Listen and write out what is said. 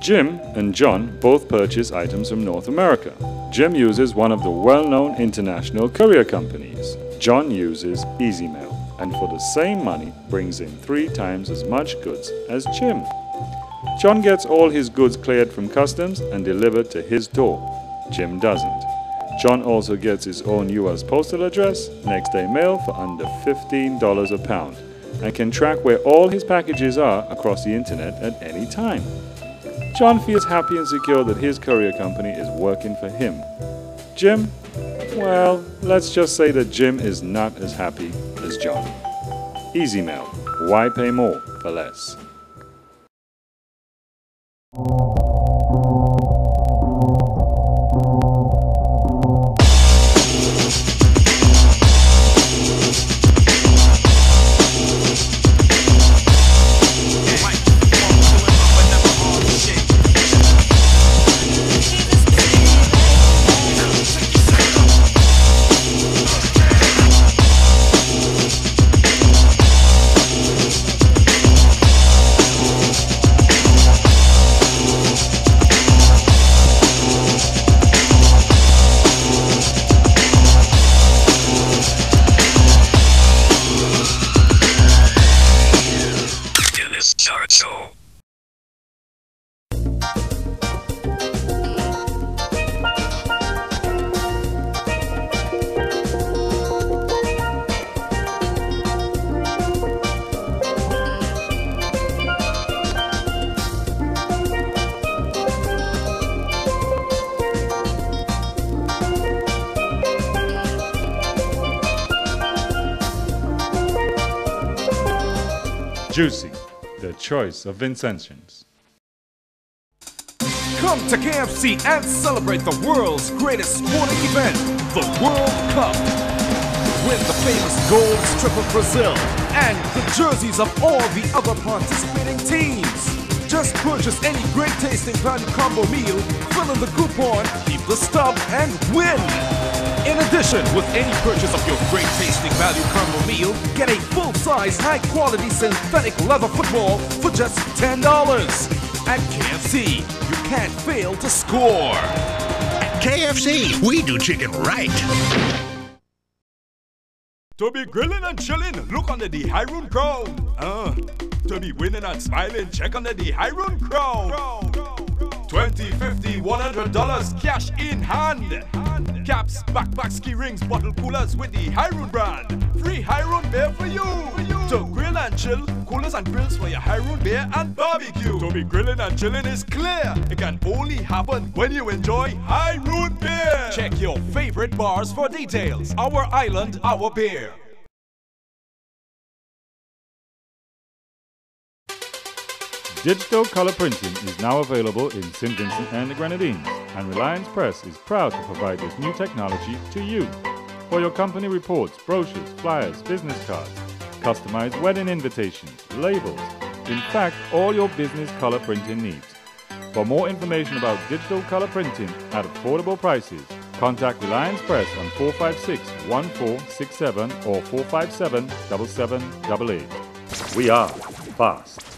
Jim and John both purchase items from North America. Jim uses one of the well known international courier companies. John uses EasyMail and for the same money brings in three times as much goods as Jim. John gets all his goods cleared from customs and delivered to his door. Jim doesn't. John also gets his own US postal address, next day mail for under $15 a pound, and can track where all his packages are across the internet at any time. John feels happy and secure that his courier company is working for him. Jim? Well, let's just say that Jim is not as happy as John. EasyMail. Why pay more for less? Juicy, the choice of Vincentians. Come to KFC and celebrate the world's greatest sporting event, the World Cup. Win the famous gold strip of Brazil and the jerseys of all the other participating teams. Just purchase any great tasting value combo meal, fill in the coupon, keep the stub, and win. In addition, with any purchase of your great tasting value combo meal, get a full-size, high-quality synthetic leather football for just $10. At KFC, you can't fail to score. At KFC, we do chicken right. To be grilling and chilling, look under the Hairoun crown. Uh, to be winning and smiling, check under the Hairoun crown. 20, 50, 100 dollars cash in hand. Caps, backpacks, ski rings, bottle coolers with the Hairoun brand. Free Hairoun beer for you. To grill and chill, coolers and grills for your Hairoun beer and barbecue. To be grilling and chilling is clear. It can only happen when you enjoy Hairoun beer. Check your favorite bars for details. Our island, our beer. Digital color printing is now available in St. Vincent and the Grenadines, and Reliance Press is proud to provide this new technology to you. For your company reports, brochures, flyers, business cards, customized wedding invitations, labels, in fact, all your business color printing needs. For more information about digital color printing at affordable prices, contact Reliance Press on 456 1467 or 457 7788. We are fast.